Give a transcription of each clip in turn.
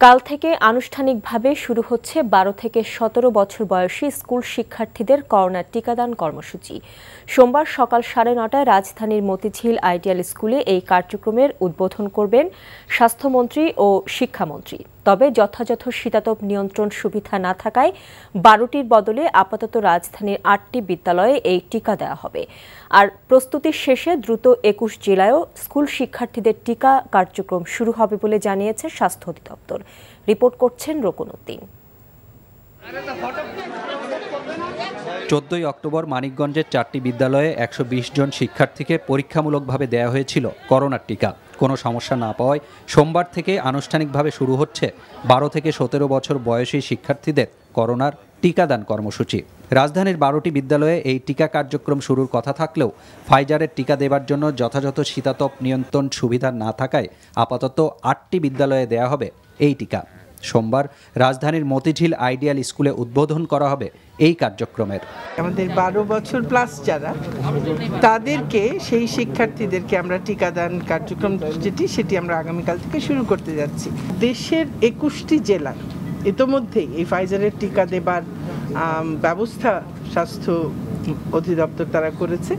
কাল থেকে আনুষ্ঠানিকভাবে শুরু হচ্ছে বারো থেকে সতেরো বছর বয়সী স্কুল শিক্ষার্থীদের করোনা টিকাদান কর্মসূচি। সোমবার সকাল সাড়ে নটায় রাজধানীর মতিঝিল আইডিয়াল স্কুলে এই কার্যক্রমের উদ্বোধন করবেন স্বাস্থ্যমন্ত্রী ও শিক্ষামন্ত্রী। তবে যথাযথ শীতাতপ নিয়ন্ত্রণ সুবিধা না থাকায় বারোটির বদলে আপাতত রাজধানীর আটটি বিদ্যালয়ে এই টিকা দেওয়া হবে। আর প্রস্তুতির শেষে দ্রুত একুশ জেলায়ও স্কুল শিক্ষার্থীদের টিকা কার্যক্রম শুরু হবে বলে জানিয়েছে স্বাস্থ্য অধিদপ্তর। রিপোর্ট করছেন রকুন উদ্দিন চোদ্দই অক্টোবর মানিকগঞ্জের চারটি বিদ্যালয়ে একশো বিশ জন শিক্ষার্থীকে পরীক্ষামূলকভাবে দেয়া হয়েছিল করোনার টিকা। কোনো সমস্যা না পাওয়ায় সোমবার থেকে আনুষ্ঠানিকভাবে শুরু হচ্ছে বারো থেকে সতেরো বছর বয়সী শিক্ষার্থীদের করোনার টিকাদান কর্মসূচি। রাজধানীর বারোটি বিদ্যালয়ে এই টিকা কার্যক্রম শুরুর কথা থাকলেও ফাইজারের টিকা দেবার জন্য যথাযথ শীতাতপ নিয়ন্ত্রণ সুবিধা না থাকায় আপাতত আটটি বিদ্যালয়ে দেয়া হবে এই টিকা। সোমবার রাজধানীর মতিঝিল আইডিয়াল স্কুলে উদ্বোধন করা হবে এই কার্যক্রমের। আমাদের বারো বছর প্লাস যারা তাদেরকে সেই শিক্ষার্থীদেরকে আমরা টিকাদান কার্যক্রম যেটি সেটি আমরা আগামীকাল থেকে শুরু করতে যাচ্ছি। দেশের একুশটি জেলায় ইতোমধ্যেই এই ফাইজারের টিকা দেবার ব্যবস্থা স্বাস্থ্য অধিদপ্তর তারা করেছে।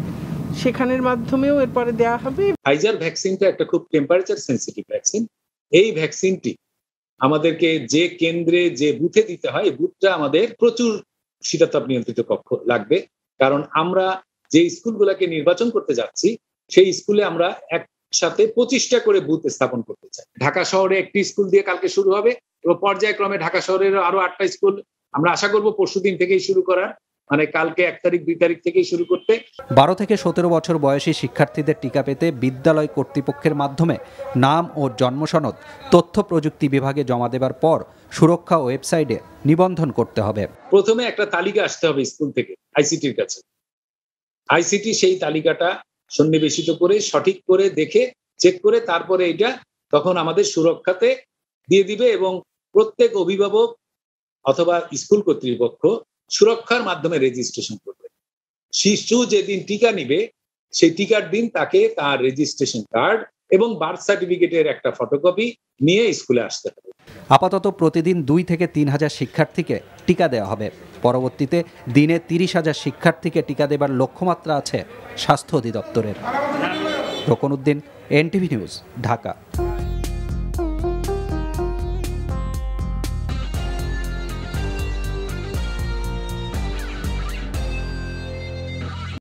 সেখানের মাধ্যমেও এরপরে দেওয়া হবে। ফাইজার ভ্যাকসিনটা একটা খুব টেম্পারেচার সেন্সিটিভ ভ্যাকসিন এই ভ্যাকসিনটি আমাদেরকে যে কেন্দ্রে যে বুথে দিতে হয় বুথটা আমাদের প্রচুর শীতাতাপ নিয়ন্ত্রিত কক্ষ লাগবে। কারণ আমরা যে স্কুলগুলোকে নির্বাচন করতে যাচ্ছি, সেই স্কুলে আমরা একসাথে পঁচিশটা করে বুথ স্থাপন করতে চাই। ঢাকা শহরে একটি স্কুল দিয়ে কালকে শুরু হবে এবং পর্যায়ক্রমে ঢাকা শহরের আরও আটটা স্কুল। আমরা আশা করব পরশু দিন থেকেই শুরু করার। মানে কালকে এক তারিখ দুই তারিখ থেকেই শুরু করতে। বারো থেকে সতেরো বছর বয়সী শিক্ষার্থীদের টিকা পেতে বিদ্যালয় কর্তৃপক্ষের মাধ্যমে নাম ও জন্মসনদ তথ্য প্রযুক্তি বিভাগে জমা দেবার পর সুরক্ষা ওয়েবসাইটে নিবন্ধন করতে হবে। প্রথমে একটা তালিকা আসতে হবে স্কুল থেকে আইসিটির কাছে। আইসিটি সেই তালিকাটা সন্নিবেশিত করে সঠিক করে দেখে চেক করে তারপরে এটা তখন আমাদের সুরক্ষাতে দিয়ে দিবে এবং প্রত্যেক অভিভাবক অথবা স্কুল কর্তৃপক্ষ সুরক্ষার মাধ্যমে রেজিস্ট্রেশন করবে। শিশু যেদিন টিকা নিবে, সেই টিকার দিন তাকে তার রেজিস্ট্রেশন কার্ড এবং বার্থ সার্টিফিকেটের একটা ফটোকপি নিয়ে স্কুলে আসতে হবে। আপাতত প্রতিদিন দুই থেকে তিন হাজার শিক্ষার্থীকে টিকা দেওয়া হবে। পরবর্তীতে দিনে তিরিশ হাজার শিক্ষার্থীকে টিকা দেবার লক্ষ্যমাত্রা আছে স্বাস্থ্য অধিদপ্তরের। Rokon Uddin, NTV news, Dhaka.